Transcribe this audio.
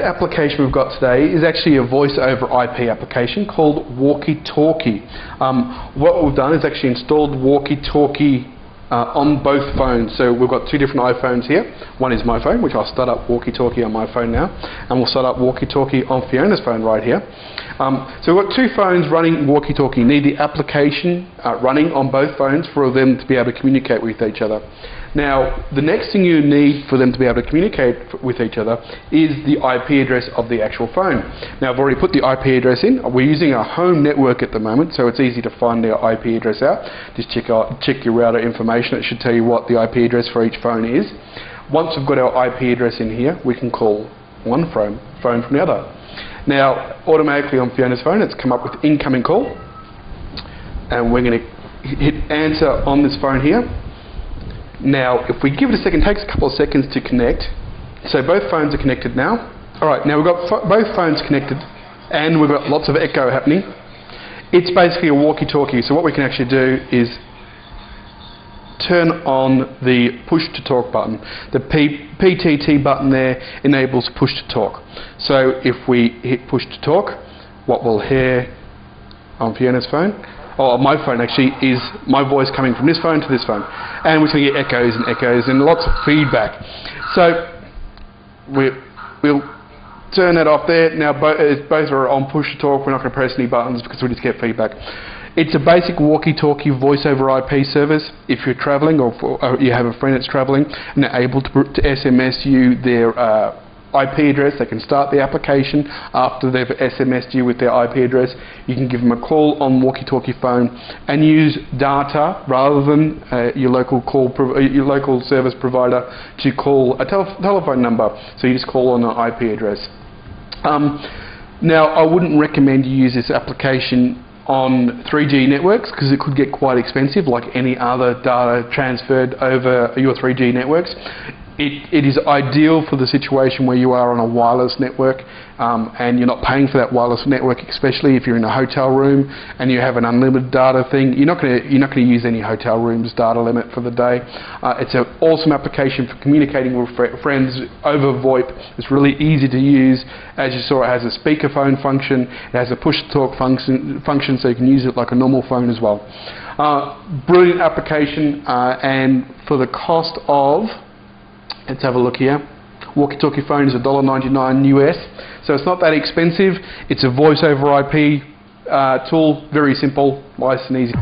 application we've got today is actually a voice over IP application called Walkie Talkie. Um, what we've done is actually installed Walkie Talkie uh, on both phones. So we've got two different iPhones here. One is my phone, which I'll start up Walkie Talkie on my phone now, and we'll start up Walkie Talkie on Fiona's phone right here. Um, so we've got two phones running Walkie Talkie. You need the application uh, running on both phones for them to be able to communicate with each other. Now, the next thing you need for them to be able to communicate with each other is the IP address of the actual phone. Now, I've already put the IP address in. We're using a home network at the moment, so it's easy to find the IP address out. Just check, check your router information. It should tell you what the IP address for each phone is. Once we've got our IP address in here, we can call one phone, phone from the other. Now, automatically on Fiona's phone, it's come up with incoming call. And we're going to hit answer on this phone here. Now, if we give it a second, it takes a couple of seconds to connect. So both phones are connected now. All right, now we've got both phones connected and we've got lots of echo happening. It's basically a walkie-talkie, so what we can actually do is turn on the push to talk button. The P PTT button there enables push to talk. So if we hit push to talk, what we'll hear on Fiona's phone or my phone actually, is my voice coming from this phone to this phone. And we're going to get echoes and echoes and lots of feedback. So we, we'll turn that off there. Now both, both are on push to talk. We're not going to press any buttons because we just get feedback. It's a basic walkie-talkie voice over IP service. If you're traveling or, for, or, you have a friend that's traveling and they're able to, to SMS you their uh, IP address. They can start the application after they've SMSed you with their IP address. You can give them a call on walkie-talkie phone and use data rather than uh, your local call uh, your local service provider to call a tel telephone number. So you just call on an IP address. Um, now, I wouldn't recommend you use this application on 3G networks because it could get quite expensive like any other data transferred over your 3G networks it, it is ideal for the situation where you are on a wireless network um, and you're not paying for that wireless network, especially if you're in a hotel room and you have an unlimited data thing. You're not going to use any hotel rooms data limit for the day. Uh, it's an awesome application for communicating with fr friends over VoIP. It's really easy to use. As you saw, it has a speakerphone function. It has a push-to-talk function, function, so you can use it like a normal phone as well. Uh, brilliant application, uh, and for the cost of Let's have a look here. Walkie-talkie phone is $1.99 US, so it's not that expensive. It's a voice over IP uh, tool, very simple, nice and easy.